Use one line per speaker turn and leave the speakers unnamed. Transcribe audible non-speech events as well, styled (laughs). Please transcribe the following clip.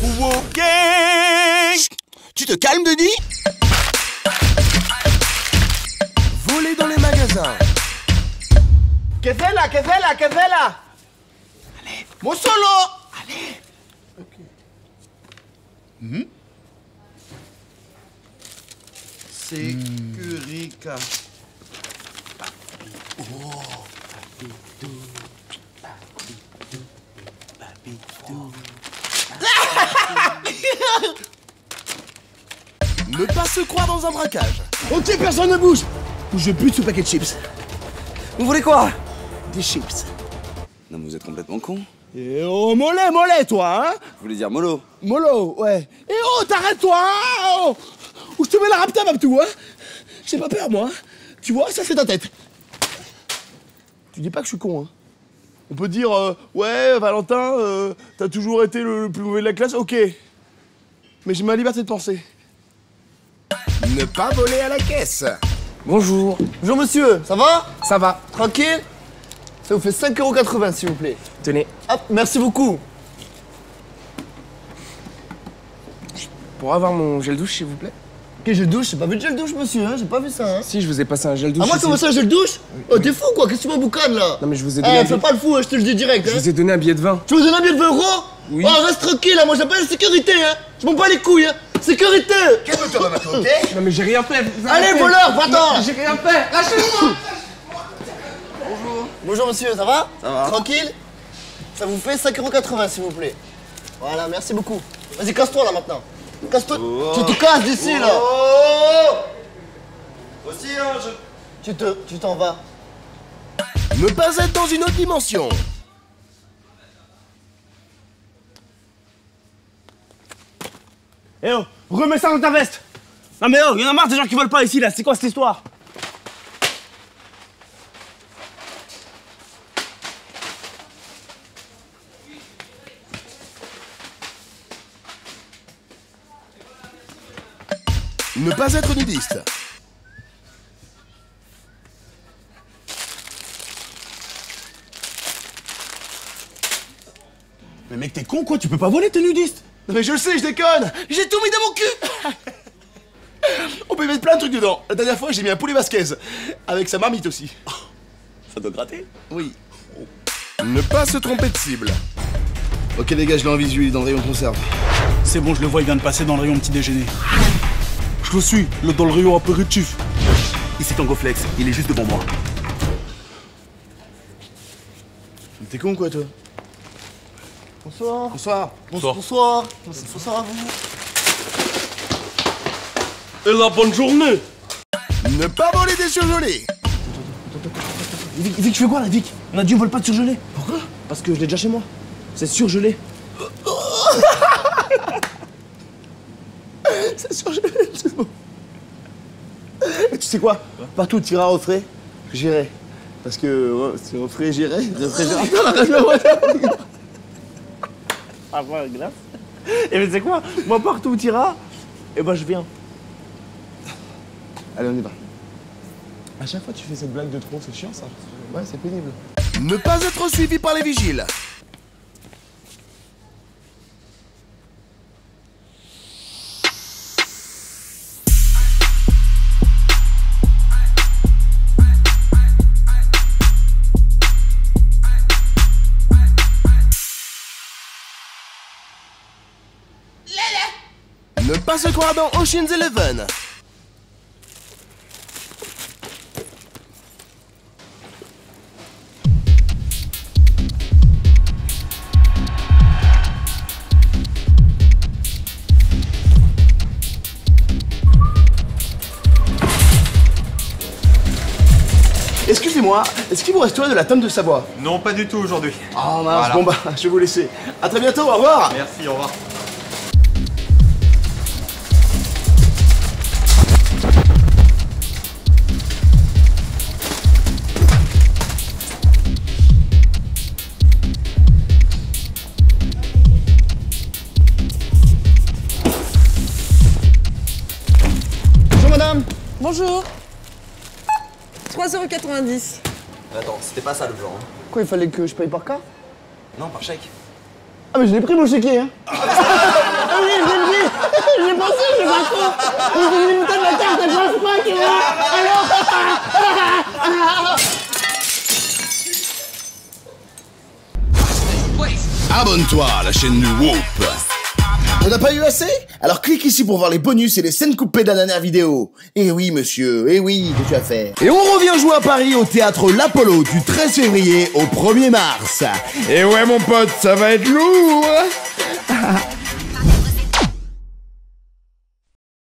Wow, gang Chut, Tu te calmes, Denis? Voler dans les magasins.
¿Qué cela? ¿Qué cela? ¿Qué cela? Allez. Muy solo. Allez. Securica.
Ne pas se croire dans un braquage.
Ok, personne ne bouge. Ou je bute ce paquet de chips. Vous voulez quoi? Des chips.
Non, mais vous êtes complètement con.
Et oh, mollet, mollet, toi, hein?
Vous voulez dire mollo?
Mollo, ouais. Et oh, t'arrêtes-toi, hein? Oh. Ou je te mets la rapta, Babtou, hein? J'ai pas peur, moi. hein. Tu vois, ça, c'est ta tête. Tu dis pas que je suis con, hein On peut dire, euh, ouais, Valentin, euh, t'as toujours été le, le plus mauvais de la classe, ok. Mais j'ai ma liberté de penser.
Ne pas voler à la caisse.
Bonjour. Bonjour, monsieur. Ça va?
Ça va.
Tranquille? Ça vous fait 5,80€, s'il vous plaît.
Tenez,
Hop, merci beaucoup.
pour avoir mon gel douche, s'il vous plaît.
Ok, gel douche, j'ai pas vu de gel douche, monsieur, hein J'ai pas vu ça, hein
Si, je vous ai passé un gel douche.
Ah, moi, comment ça, gel douche? Oh, t'es fou, quoi Qu'est-ce que tu m'as boucanes, là?
Non, mais je vous ai donné
Eh,
un
fais
billet.
pas le fou, hein, je te le dis direct,
Je
hein
vous ai donné un billet de vin.
Tu veux donner un billet de 20 euros?
Oui.
Oh, reste tranquille, hein, moi j'appelle la sécurité, hein Je m'en bats les couilles, hein Sécurité
Calme-toi, Maman, ok
Non, mais j'ai rien fait.
Allez, voleur, va-t'en
J'ai rien fait. Lâchez-moi.
Bonjour, monsieur, ça va?
Ça va.
Tranquille? Ça vous fait 5,80€, s'il vous plaît. Voilà, merci beaucoup. Vas-y, casse-toi, là, maintenant. Casse-toi. Tu te casses d'ici, là
Aussi, hein, je.
Tu te... Tu t'en vas.
Ne pas être dans une autre dimension.
Eh oh, remets ça dans ta veste. Non mais oh, y'en a marre des gens qui volent pas ici là, c'est quoi cette histoire?
Ne pas être nudiste.
Mais mec, t'es con quoi, tu peux pas voler, t'es nudiste?
Non, mais je le sais, je déconne J'ai tout mis dans mon cul On peut y mettre plein de trucs dedans. La dernière fois, j'ai mis un poulet Vasquez. Avec sa marmite aussi.
Ça doit gratter
Oui.
Ne pas se tromper de cible.
Ok, les gars, je l'ai en visu, il est dans le rayon conserve.
C'est bon, je le vois, il vient de passer dans le rayon petit déjeuner. Je le suis, le dans le rayon apéritif.
Ici Tango Flex, il est juste devant moi.
T'es con, quoi, toi? Bonsoir.
Bonsoir.
Bonsoir. Bonsoir. Bonsoir à vous.
Et la bonne journée
Ne pas voler des surgelés.
Vic, Vic, tu fais quoi là, Vic? On a dit on vole pas de surgelé. Pourquoi? Parce que je l'ai déjà chez moi. C'est surgelé. (laughs)
C'est je c'est bon. Et tu sais quoi? Partout tu iras au frais, j'irai. Parce que ouais, si au frais, j'irai. (laughs) (laughs) Je serai
Ah ouais, glace. Et mais tu sais quoi? Moi, partout où tu iras, eh ben je viens.
Allez, on y va.
À chaque fois, tu fais cette blague de trop, c'est chiant ça.
Ouais, c'est pénible.
Ne pas être suivi par les vigiles. Ne pas se croire dans Ocean's Eleven.
Excusez-moi, est-ce qu'il vous resterait de la tome de Savoie?
Non, pas du tout aujourd'hui.
Ah mince,
Voilà.
bon bah, je vais vous laisser. À très bientôt, au revoir
Merci, au revoir.
Bonjour
3,90€.
Attends, c'était pas ça le plan. hein.
Quoi, il fallait que je paye par carte?
Non, par chèque.
Ah mais je l'ai pris mon chéquier hein (laughs)
On (laughs) de la terre, ça passe pas, tu vois
Abonne-toi à la chaîne du
On n'a pas eu assez? Alors clique ici pour voir les bonus et les scènes coupées de la dernière vidéo. Eh oui, monsieur, eh oui, que tu as fait Et on revient jouer à Paris au théâtre L'Apollo du 13 février au 1er mars.
Et ouais mon pote, ça va être lourd (laughs)